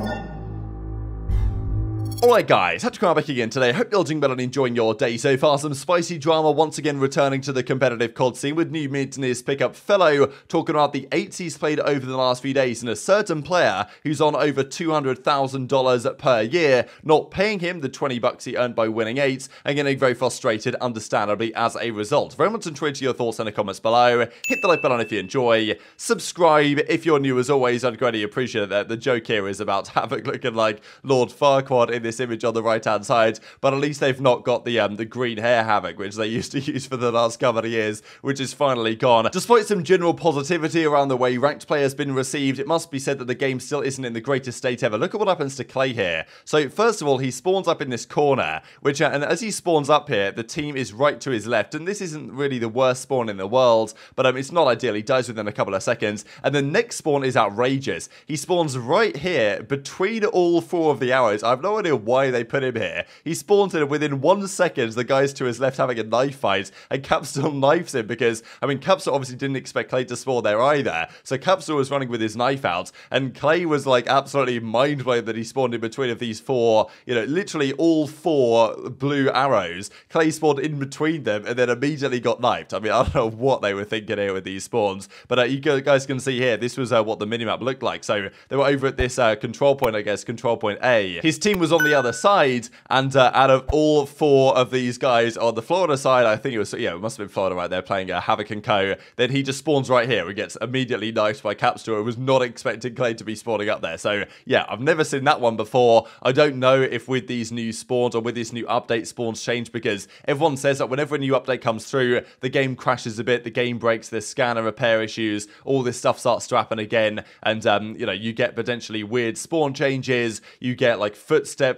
Oh. Alright guys, to come back again today. Hope you're doing well and enjoying your day so far. Some spicy drama once again returning to the competitive COD scene with new Mutineers pickup FeLo talking about the 8s he's played over the last few days and a certain player who's on over $200,000 per year, not paying him the 20 bucks he earned by winning 8s and getting very frustrated understandably as a result. Very much enjoyed your thoughts in the comments below. Hit the like button if you enjoy. Subscribe if you're new as always. I'd greatly appreciate that. The joke here is about Havok looking like Lord Farquaad in this image on the right hand side, but at least they've not got the um, the green hair Havok, which they used to use for the last couple of years, which is finally gone. Despite some general positivity around the way ranked play has been received, it must be said that the game still isn't in the greatest state ever. Look at what happens to Clay here. So first of all, he spawns up in this corner, which uh, and as he spawns up here, the team is right to his left, and this isn't really the worst spawn in the world, but um, it's not ideal. He dies within a couple of seconds, and the next spawn is outrageous. He spawns right here between all four of the arrows. I have no idea why they put him here. He spawns in within one second, the guys to his left having a knife fight, and Capsule knifes him because, I mean, Capsule obviously didn't expect Clay to spawn there either. So Capsule was running with his knife out, and Clay was like absolutely mind blown that he spawned in between of these four, you know, literally all four blue arrows. Clay spawned in between them and then immediately got knifed. I mean, I don't know what they were thinking here with these spawns, but uh, you guys can see here, this was uh, what the minimap looked like. So they were over at this uh, control point, I guess, control point A. His team was on the other side, and uh, out of all four of these guys on the Florida side, I think it was, yeah, it must have been Florida right there playing uh, Havok and Co. Then he just spawns right here and gets immediately knifed by Capsule. I was not expecting Clay to be spawning up there. So yeah, I've never seen that one before. I don't know if with these new spawns or with this new update spawns change because everyone says that whenever a new update comes through, the game crashes a bit, the game breaks, there's scanner repair issues, all this stuff starts to happen again, and um, you know, you get potentially weird spawn changes, you get like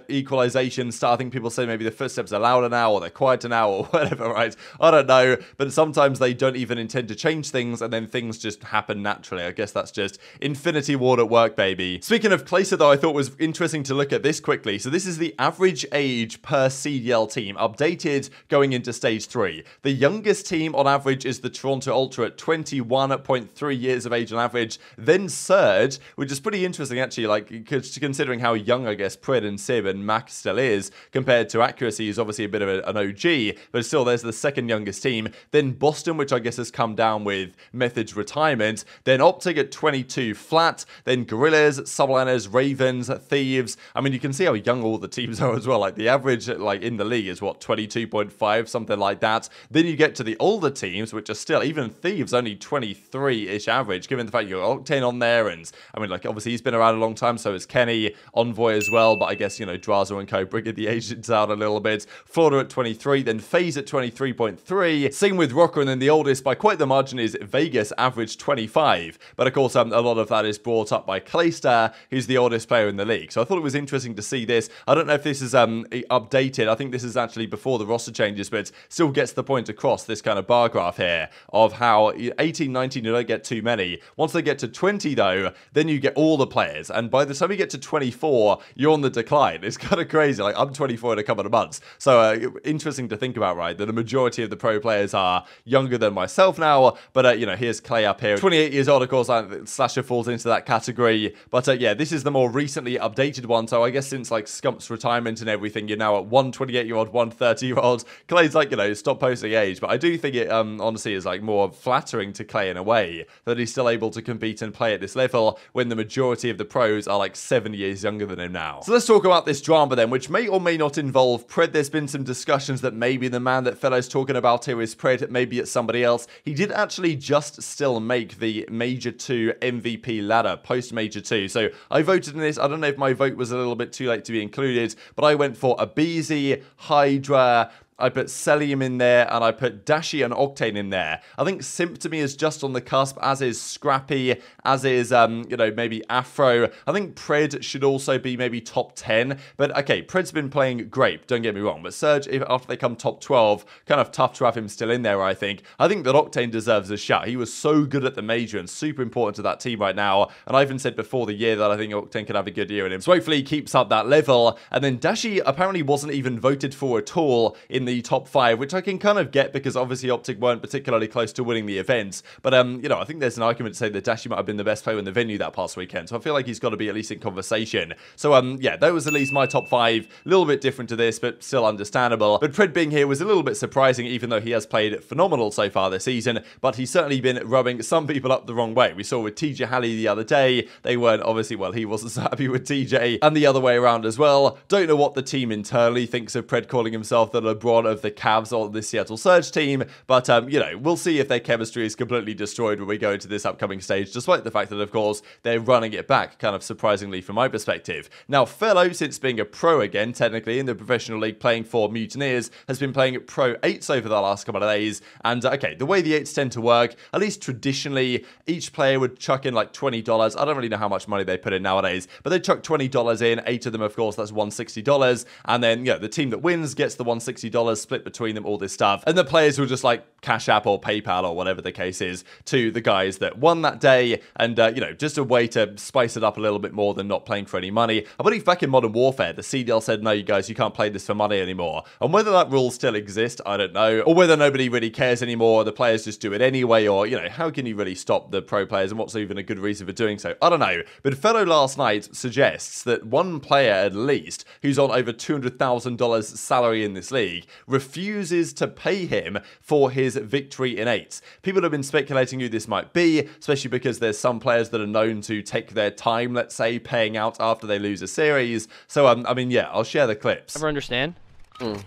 equalization stuff. I think people say maybe the footsteps are louder now or they're quieter now or whatever, right? I don't know, but sometimes they don't even intend to change things and then things just happen naturally. I guess that's just Infinity Ward at work, baby. Speaking of Clayster, though, I thought was interesting to look at this quickly. So this is the average age per CDL team, updated going into stage three. The youngest team on average is the Toronto Ultra at 21.3 years of age on average. Then Surge, which is pretty interesting actually, like considering how young I guess Pred and Sib and Mac still is compared to Accuracy, is obviously a bit of a, an OG, but still there's the second youngest team. Then Boston, which I guess has come down with Method's retirement. Then Optic at 22 flat. Then Guerrillas, Subliners, Ravens, Thieves. I mean, you can see how young all the teams are as well. Like the average, like in the league, is what 22.5, something like that. Then you get to the older teams, which are still even Thieves only 23-ish average, given the fact you got Octane on there, and I mean, like obviously he's been around a long time, so is Kenny, Envoy as well. But I guess you know Drazah and Co bringing the agents out a little bit. Florida at 23, then FaZe at 23.3. Same with ROKKR, and then the oldest by quite the margin is Vegas, average 25. But of course, um, a lot of that is brought up by Clayster, who's the oldest player in the league. So I thought it was interesting to see this. I don't know if this is um, updated. I think this is actually before the roster changes, but still gets the point across this kind of bar graph here of how 18, 19, you don't get too many. Once they get to 20, though, then you get all the players. And by the time you get to 24, you're on the decline. Kind of crazy. Like, I'm 24 in a couple of months. So uh, interesting to think about, right? That the majority of the pro players are younger than myself now. But, uh, you know, here's Clay up here. 28 years old, of course, Slasher falls into that category. But, uh, yeah, this is the more recently updated one. So I guess since, like, Scump's retirement and everything, you're now at one 28-year-old, one 30-year-old. Clay's like, you know, stop posting age. But I do think it, um, honestly, is, like, more flattering to Clay in a way that he's still able to compete and play at this level when the majority of the pros are, like, seven years younger than him now. So let's talk about this drama then, which may or may not involve Pred. There's been some discussions that maybe the man that FeLo's talking about here is Pred, maybe it's somebody else. He did actually just still make the Major 2 MVP ladder post Major 2. So I voted in this. I don't know if my vote was a little bit too late to be included, but I went for aBeZy, Hydra, I put Cellium in there, and I put Dashy and Octane in there. I think Simp to me is just on the cusp, as is Scrappy, as is, um, you know, maybe Afro. I think Pred should also be maybe top 10. But, okay, Pred's been playing great, don't get me wrong. But Surge, if, after they come top 12, kind of tough to have him still in there, I think. I think that Octane deserves a shot. He was so good at the Major and super important to that team right now. And I even said before the year that I think Octane could have a good year in him. So hopefully he keeps up that level. And then Dashy apparently wasn't even voted for at all in the the top five, which I can kind of get because obviously Optic weren't particularly close to winning the event. But um, you know, I think there's an argument to say that Dashy might have been the best player in the venue that past weekend. So I feel like he's got to be at least in conversation. So um, yeah, that was at least my top five. A little bit different to this, but still understandable. But Pred being here was a little bit surprising, even though he has played phenomenal so far this season. But he's certainly been rubbing some people up the wrong way. We saw with TJHaLy the other day, they weren't obviously well, he wasn't so happy with TJ, and the other way around as well. Don't know what the team internally thinks of Pred calling himself the LeBron of the Cavs or the Seattle Surge team, but um, you know, we'll see if their chemistry is completely destroyed when we go into this upcoming stage, despite the fact that, of course, they're running it back, kind of surprisingly from my perspective. Now, FeLo, since being a pro again, technically in the professional league playing for Mutineers, has been playing at Pro 8s over the last couple of days, and uh, okay, the way the 8s tend to work, at least traditionally, each player would chuck in like $20. I don't really know how much money they put in nowadays, but they chuck $20 in, eight of them, of course, that's $160, and then, you know, the team that wins gets the $160 split between them, all this stuff, and the players will just like Cash App or PayPal or whatever the case is to the guys that won that day. And, uh, you know, just a way to spice it up a little bit more than not playing for any money. I believe back in Modern Warfare, the CDL said, no, you guys, you can't play this for money anymore. And whether that rule still exists, I don't know. Or whether nobody really cares anymore, the players just do it anyway. Or, you know, how can you really stop the pro players and what's even a good reason for doing so? I don't know. But FeLo last night suggests that one player at least who's on over $200,000 salary in this league refuses to pay him for his victory in eights. People have been speculating who this might be, especially because there's some players that are known to take their time, let's say, paying out after they lose a series. So, um, I mean, yeah, I'll share the clips. Never understand? Mm.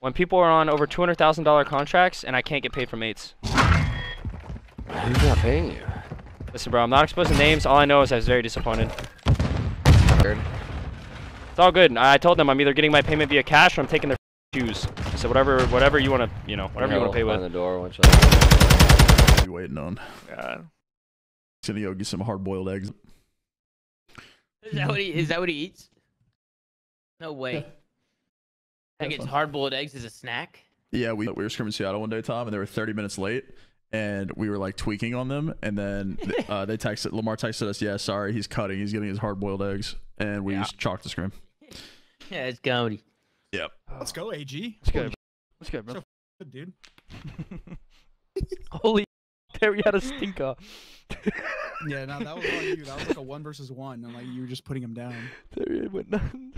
When people are on over $200,000 contracts and I can't get paid from eights. Who's not paying you? Listen, bro, I'm not exposing names. All I know is I was very disappointed. It's all good. I told them I'm either getting my payment via cash or I'm taking their shoes. So whatever, whatever you want to, you know, whatever you want to pay with. the door. Watch out. Be waiting on. Yeah. He's gonna go get some hard-boiled eggs. Is that what he? Is that what he eats? No way. I get hard-boiled eggs as a snack. Yeah, we we were scrimming Seattle one day, Tom, and they were 30 minutes late, and we were like tweaking on them, and then uh, they texted Lamar texted us, "Yeah, sorry, he's cutting. He's getting his hard-boiled eggs," and we yeah. just chalked the scrim. yeah, it's comedy. Yep. Oh. Let's go, AG. Let's go. Let's go, bro. So good, dude. Holy, Terry had a stinker. yeah, no, that was all you. That was like a one versus one, and like you were just putting him down. Terry went none.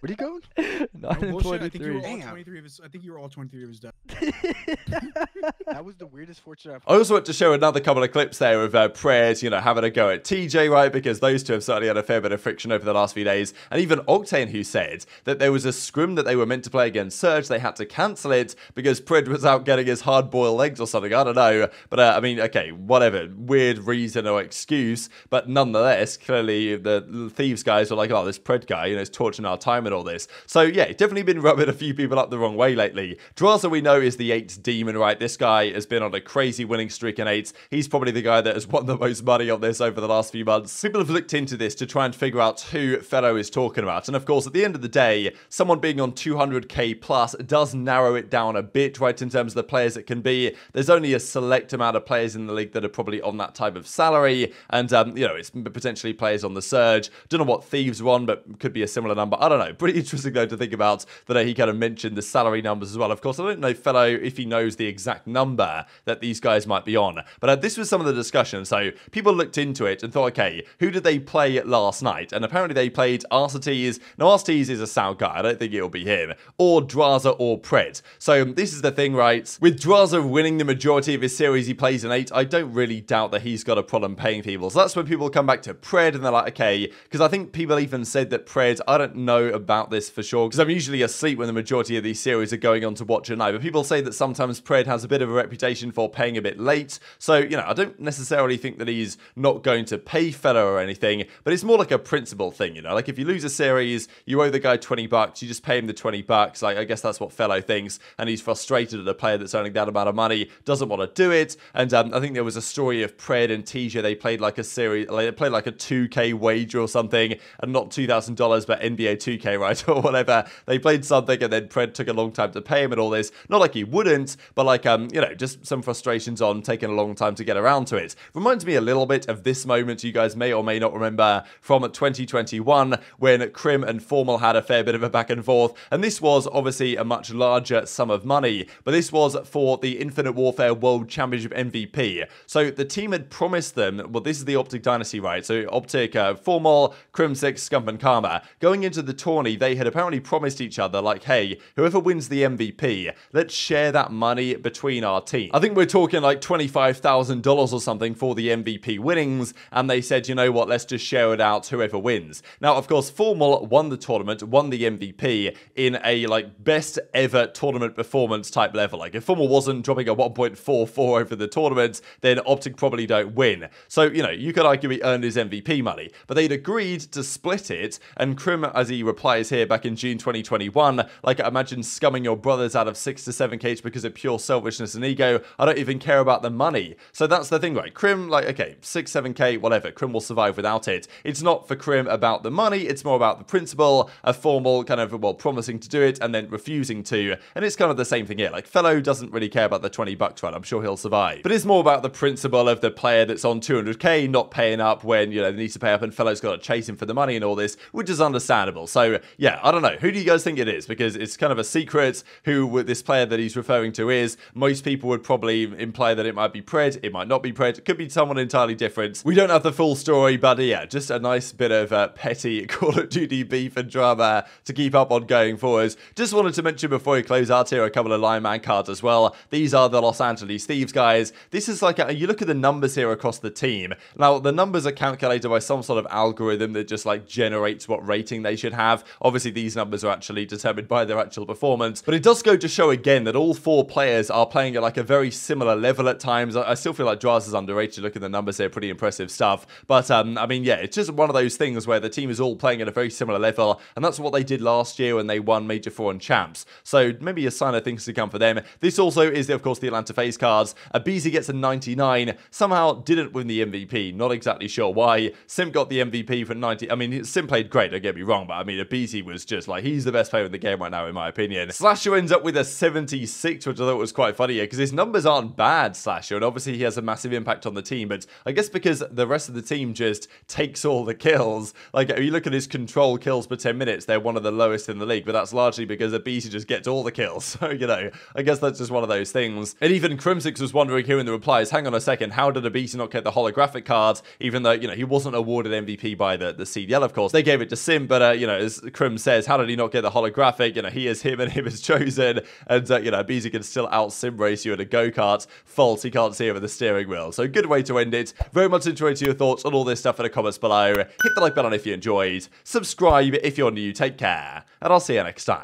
Where'd he go? Nine no, bullshit, I think you were all 23 of his. I think you were all 23 of his death. that was the weirdest fortune I've. I also want to show another couple of clips there of uh, prayers, you know, having a go at TJ, right? Because those two have certainly had a fair bit of friction over the last few days, and even Octane, who said that there was a scrim that they were meant to play against Surge, they had to cancel it because Pred was out getting his hard-boiled eggs or something. I don't know, but uh, I mean, okay, whatever, weird reason or excuse, but nonetheless, clearly the thieves guys were like, oh, this Pred guy, you know, is torching our time all this. So yeah, definitely been rubbing a few people up the wrong way lately. Drazah we know is the 8th demon, right? This guy has been on a crazy winning streak in 8s. He's probably the guy that has won the most money on this over the last few months. People have looked into this to try and figure out who FeLo is talking about. And of course, at the end of the day, someone being on 200k plus does narrow it down a bit, right, in terms of the players it can be. There's only a select amount of players in the league that are probably on that type of salary. And, um, you know, it's potentially players on the surge. Don't know what Thieves won, but could be a similar number. I don't know. Pretty interesting, though, to think about that he kind of mentioned the salary numbers as well. Of course, I don't know, FeLo, if he knows the exact number that these guys might be on. But uh, this was some of the discussion. So people looked into it and thought, okay, who did they play last night? And apparently they played Arcitys. Now, Arcitys is a sound guy. I don't think it'll be him. Or Drazah or Pred. So this is the thing, right? With Drazah winning the majority of his series he plays in 8, I don't really doubt that he's got a problem paying people. So that's when people come back to Pred and they're like, okay, because I think people even said that Pred, I don't know about this for sure, because I'm usually asleep when the majority of these series are going on to watch at night. But people say that sometimes Pred has a bit of a reputation for paying a bit late. So, you know, I don't necessarily think that he's not going to pay FeLo or anything, but it's more like a principle thing, you know? Like if you lose a series, you owe the guy 20 bucks, you just pay him the 20 bucks. Like, I guess that's what FeLo thinks. And he's frustrated at a player that's earning that amount of money, doesn't want to do it. And um, I think there was a story of Pred and TJ. They played like a series, like, they played like a 2K wager or something, and not $2,000, but NBA 2K, right, or whatever. They played something and then Pred took a long time to pay him and all this. Not like he wouldn't, but like, um, you know, just some frustrations on taking a long time to get around to it. Reminds me a little bit of this moment you guys may or may not remember from 2021 when Crim and Formal had a fair bit of a back and forth. And this was obviously a much larger sum of money, but this was for the Infinite Warfare World Championship MVP. So the team had promised them, well, this is the Optic Dynasty, right? So Optic, uh, Formal, Six Scump, and Karma. Going into the tourney, they had apparently promised each other, like, hey, whoever wins the MVP, let's share that money between our team. I think we're talking like $25,000 or something for the MVP winnings, and they said, you know what, let's just share it out whoever wins. Now, of course, Formal won the tournament, won the MVP in a like best ever tournament performance type level. Like if Formal wasn't dropping a 1.44 over the tournament, then Optic probably don't win. So, you know, you could argue he earned his MVP money, but they'd agreed to split it, and Crim, as he replies here back in June 2021, like imagine scumming your brothers out of 6 to 7k because of pure selfishness and ego. I don't even care about the money. So that's the thing, right? Crim, like, okay, 6, 7k, whatever. Crim will survive without it. It's not for Crim about the money, it's more about the principle, a formal kind of, well, promising to do it and then refusing to. And it's kind of the same thing here. Like, FeLo doesn't really care about the 20 bucks, right? I'm sure he'll survive. But it's more about the principle of the player that's on 200k not paying up when, you know, they need to pay up and FeLo's got to chase him for the money and all this, which is understandable. So, yeah, I don't know. Who do you guys think it is? Because it's kind of a secret who this player that he's referring to is. Most people would probably imply that it might be Pred, it might not be Pred, it could be someone entirely different. We don't have the full story, but yeah, just a nice bit of uh, petty Call of Duty beef and drama to keep up on going forwards. Just wanted to mention before we close out here a couple of lineman cards as well. These are the Los Angeles Thieves guys. This is like, a, you look at the numbers here across the team. Now, the numbers are calculated by some sort of algorithm that just like generates what rating they should have. Obviously, these numbers are actually determined by their actual performance, but it does go to show again that all four players are playing at like a very similar level at times. I, still feel like Draz is underrated. Look at the numbers here, pretty impressive stuff. But um, I mean, yeah, it's just one of those things where the team is all playing at a very similar level, and that's what they did last year when they won Major Four and Champs. So maybe a sign of things to come for them. This also is, of course, the Atlanta FaZe cards. Abezy gets a 99. Somehow didn't win the MVP. Not exactly sure why. Simp got the MVP for 90. I mean, Simp played great. Don't get me wrong, but I mean, Abezy was just like he's the best player in the game right now, in my opinion. Slasher ends up with a 76, which I thought was quite funny because his numbers aren't bad, Slasher, and obviously he has a massive impact on the team. But I guess because the rest of the team just takes all the kills. Like, if you look at his control kills per 10 minutes, they're one of the lowest in the league, but that's largely because Abezy just gets all the kills. So, you know, I guess that's just one of those things. And even Crimsix was wondering here in the replies, hang on a second, how did Abezy not get the holographic cards, even though, you know, he wasn't awarded MVP by the, the CDL, of course. They gave it to Simp, but, uh, you know, Crim says, how did he not get the holographic? You know, he is him and him is chosen. And, uh, you know, Abezy can still out sim race you in a go-kart. Fault, he can't see over the steering wheel. So good way to end it. Very much enjoyed your thoughts on all this stuff in the comments below. Hit the like button if you enjoyed. Subscribe if you're new. Take care. And I'll see you next time.